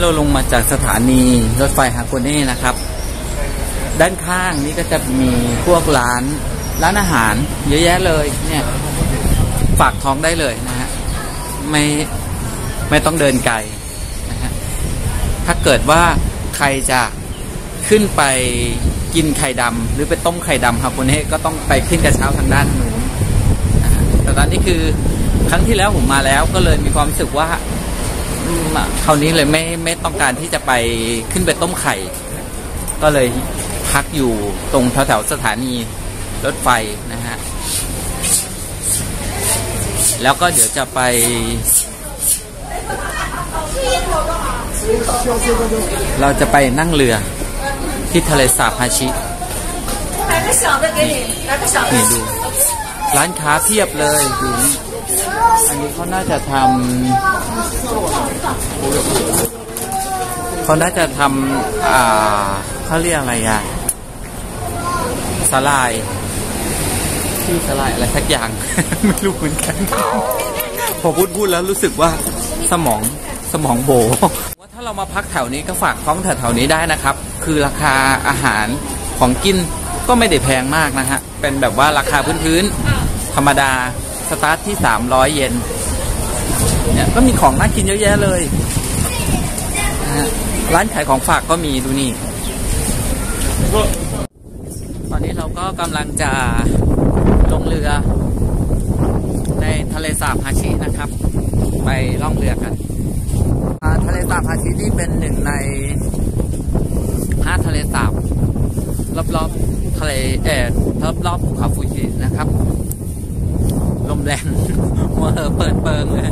เราลงมาจากสถานีรถไฟฮาโกเน่นะครับ ด้านข้างนี่ก็จะมีพวกร้านร้านอาหาร เยอะแยะเลยเนี่ยฝากท้องได้เลยนะฮะไม่ไม่ต้องเดินไกลนะฮะถ้าเกิดว่าใครจะขึ้นไปกินไข่ดำหรือไปต้มไข่ดำฮาโกเน่ก็ต้องไปขึ้นกระเช้าทางด้านนู้นะะแต่ตอนนี้คือครั้งที่แล้วผมมาแล้วก็เลยมีความรู้สึกว่า คราวนี้เลยไม่ไม่ต้องการที่จะไปขึ้นไปต้มไข่ ก็เลยพักอยู่ตรงแถวๆสถานีรถไฟนะฮะ แล้วก็เดี๋ยวจะไป เราจะไปนั่งเรือที่ทะเลสาบฮาชินี่ดู ร้านค้าเพียบเลยดูนี่ อันนี้เขาน่าจะทำเขาน่าจะทำอ่าเขาเรียกอะไรอะสลายชื่อสลายอะไรสักอย่าง ไม่รู้เหมือนกัน พอพูดพูดแล้วรู้สึกว่าสมองสมองโบว่าถ้าเรามาพักแถวนี้ก็ฝากท้องแถวๆนี้ได้นะครับ คือราคาอาหารของกินก็ไม่ได้แพงมากนะฮะ เป็นแบบว่าราคาพื้นๆธรรมดา สตาร์ทที่300เยนเนี่ยก็มีของน่ากินเยอะแยะเลยร้านขายของฝากก็มีดูนี่ ตอนนี้เราก็กำลังจะลงเรือ ในทะเลสาบฮาชินะครับ ไปล่องเรือกัน ทะเลสาบฮาชินี่เป็นหนึ่งในห้าทะเลสาบรอบๆทะเลเอ่อรอบๆภูเขาฟูจินะครับ ลมแรงหัวเหอเปิดเปิงเลย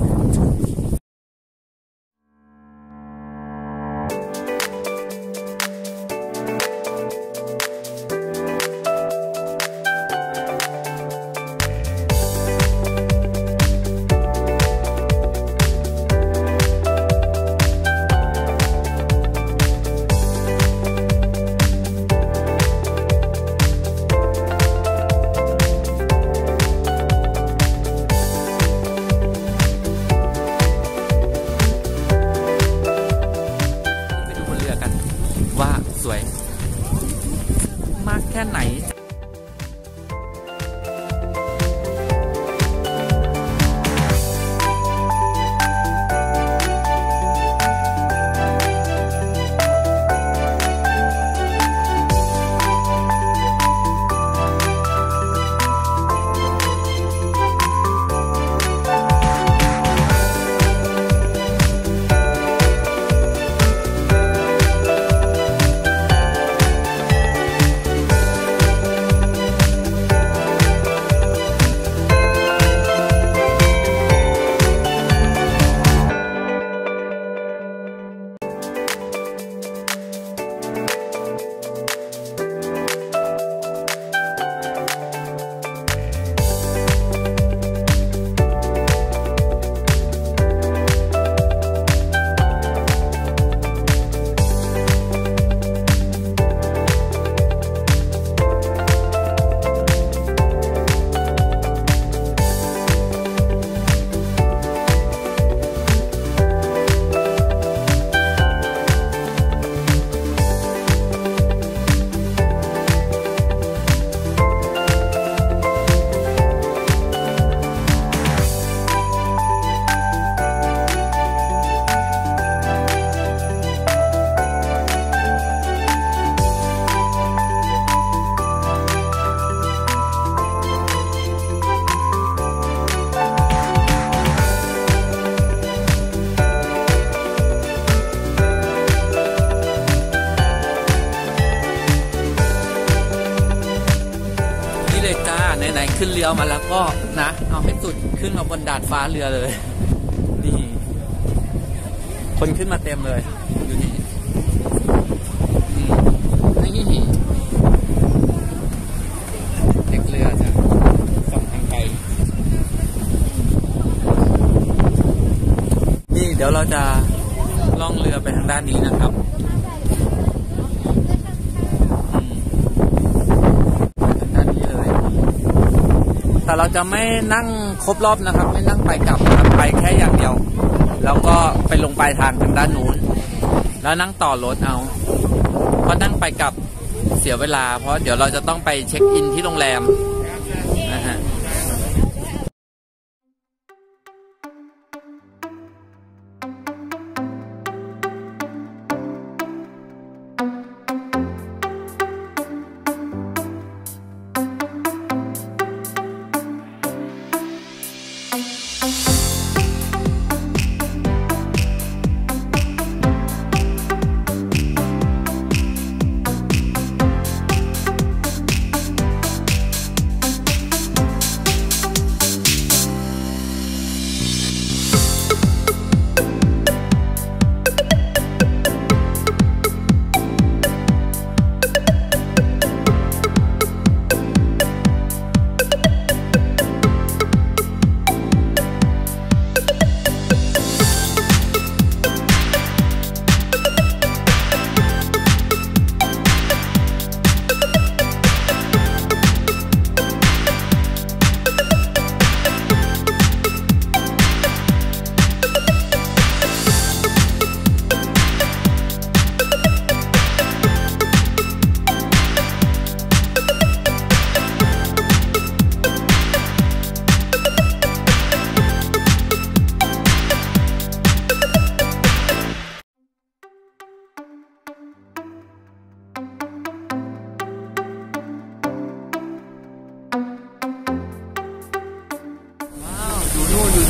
ไหนๆขึ้นเรือมาแล้วก็นะ เอาให้สุดขึ้นมาบนดาดฟ้าเรือเลย นี่ คนขึ้นมาเต็มเลยดูนี่อืมนี่เด็กเรือจะส่งทางไกลนี่เดี๋ยวเราจะล่องเรือไปทางด้านนี้นะครับอืม ทางด้านนี้เลย แต่เราจะไม่นั่งครบรอบนะครับ ไม่นั่งไปกลับนะครับไปแค่อย่างเดียว แล้วก็ไปลงปลายทางทางด้านนู้น แล้วนั่งต่อรถเอาเพราะนั่งไปกลับเสียเวลา เพราะเดี๋ยวเราจะต้องไปเช็คอินที่โรงแรม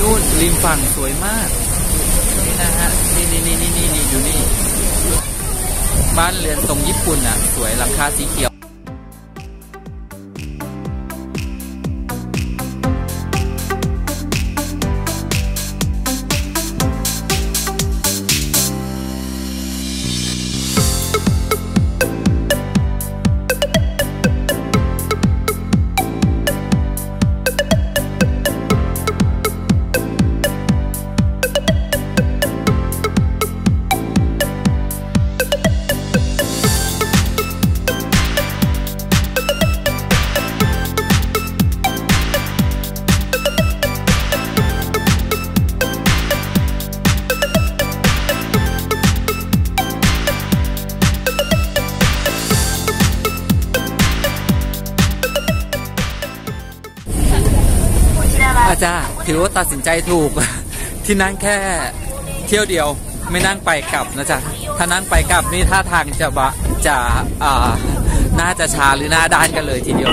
นู่นอยู่นู่นริมฝั่งสวยมาก นี่นะฮะนี่นี่นี่นี่นี่นี่อยู่นี่ บ้านเรือนทรงญี่ปุ่นอะ สวยหลังคาสีเขียว ถือว่าตัดสินใจถูก ที่นั่งแค่เที่ยวเดียวไม่นั่งไปกลับนะจ๊ะ ถ้านั่งไปกลับนี่ท่าทางจะบะจะอ่าน่าจะชาหรือหน้าด้านกันเลยทีเดียว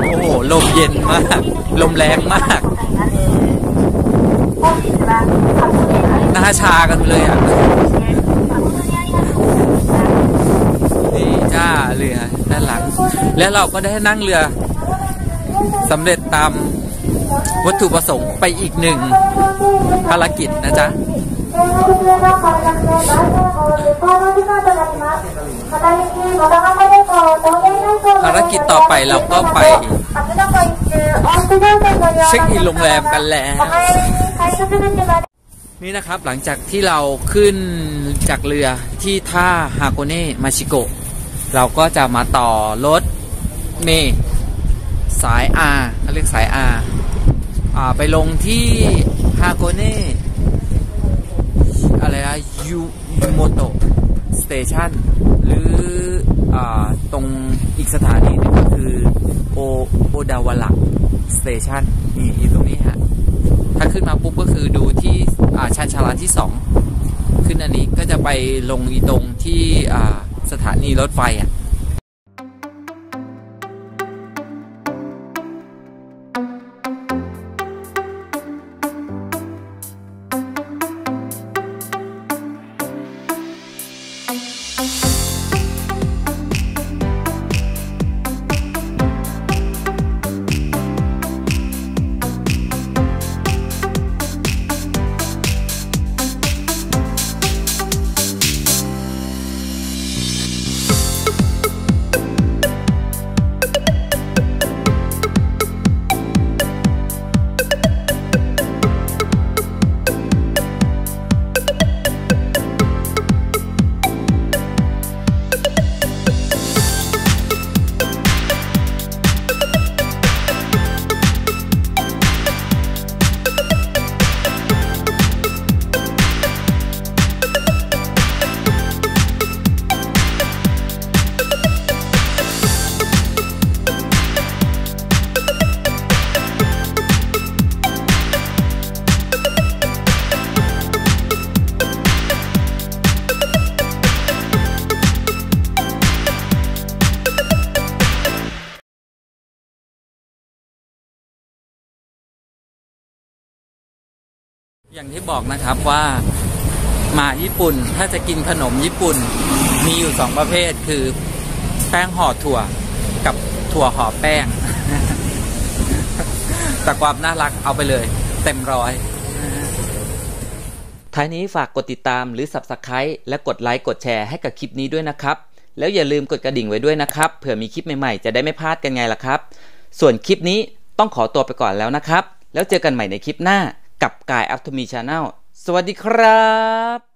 โอ้โห ลมเย็นมาก ลมแรงมาก หน้าชากันเลยอะ นี่จ้าเรือด้านหลัง แล้วเราก็ได้นั่งเรือสำเร็จตาม วัตถุประสงค์ไปอีกหนึ่งภารกิจนะจ๊ะภารกิจต่อไปเราก็ไปเช็คอินโรงแรมกันแล้วนี่นะครับหลังจากที่เราขึ้นจากเรือที่ท่าฮาโกเน่มาชิโกะเราก็จะมาต่อรถเมสาย R เขาเรียกสาย R ไปลงที่ฮาโกเน่อะไรนะยูยูโมโตสเตชันหรืออตรงอีกสถานีหนึงก็คือโอโอดาวาระ station นี่อยู่ตรงนี้ฮะ ถ้าขึ้นมาปุ๊บก็คือดูที่อ่าชานชาลาที่สองขึ้นอันนี้ก็จะไปลงอีตรงที่สถานีรถไฟอะ อย่างที่บอกนะครับว่ามาญี่ปุ่นถ้าจะกินขนมญี่ปุ่นมีอยู่สองประเภทคือแป้งห่อถั่วกับถั่วห่อแป้ง แต่ความน่ารักเอาไปเลย เต็มร้อยท้ายนี้ฝากกดติดตามหรือ Subscribe และกดไลค์กดแชร์ให้กับคลิปนี้ด้วยนะครับ แล้วอย่าลืมกดกระดิ่งไว้ด้วยนะครับ เผื่อมีคลิปใหม่ๆ จะได้ไม่พลาดกันไงล่ะครับ ส่วนคลิปนี้ต้องขอตัวไปก่อนแล้วนะครับ แล้วเจอกันใหม่ในคลิปหน้า กับกายอัพทมีชาแนลสวัสดีครับ